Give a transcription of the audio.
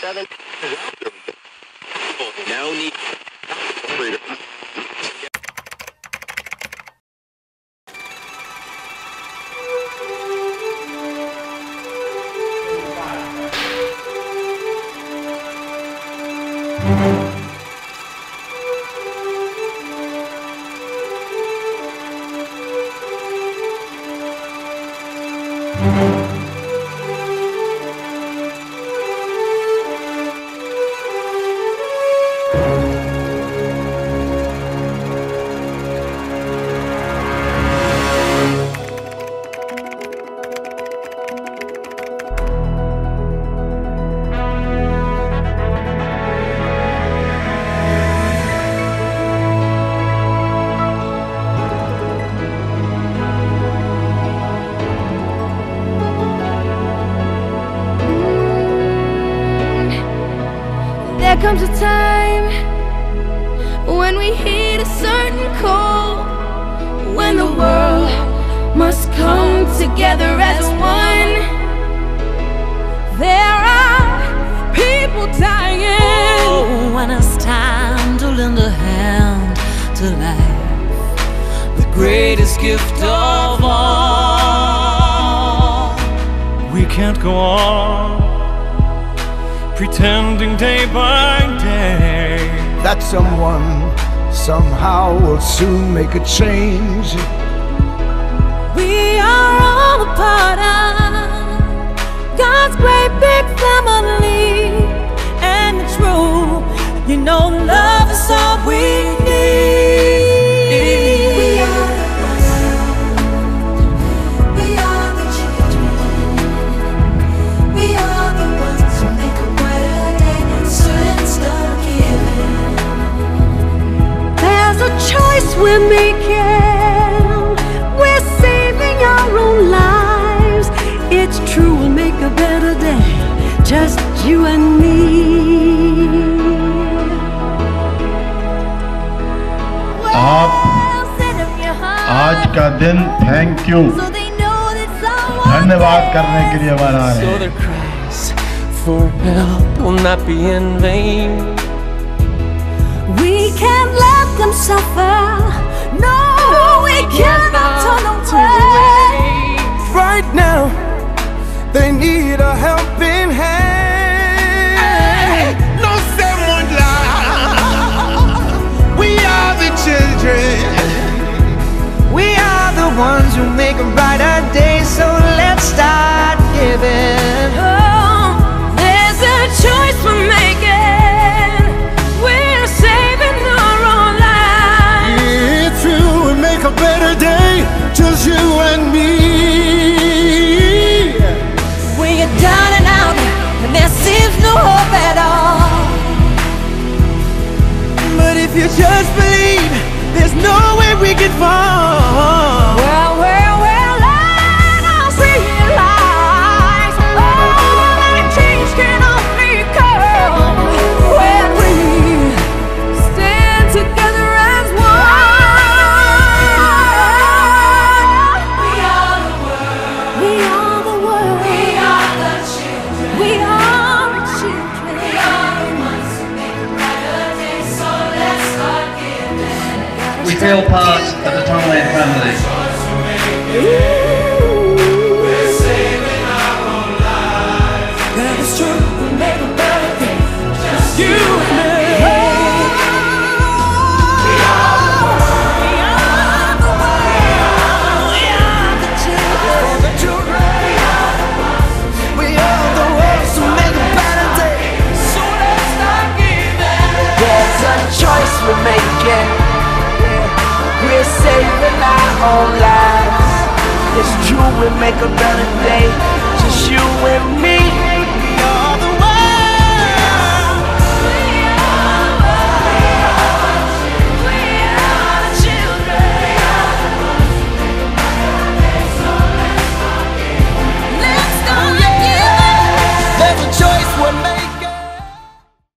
seven. Now need. There comes a time when we hit a certain call, when the world must come together as one. There are people dying. Oh, when it's time to lend a hand to life, the greatest gift of all. We can't go on pretending day by day that someone somehow will soon make a change. choice we're making. We're saving our own lives. It's true, we'll make a better day. Just you and me. आप आज का दिन thank you धन्यवाद करने के लिए बना रहे So हैं their cries for help will not be in vain. suffer. No, we cannot turn away. Right now, they need a helping hand. No someone We are the children. We are the ones who make a brighter just believe, there's no way we can fall. Feel part of the Tong-len family. Saving our own lives. It's true, we make a better day. Just you and me.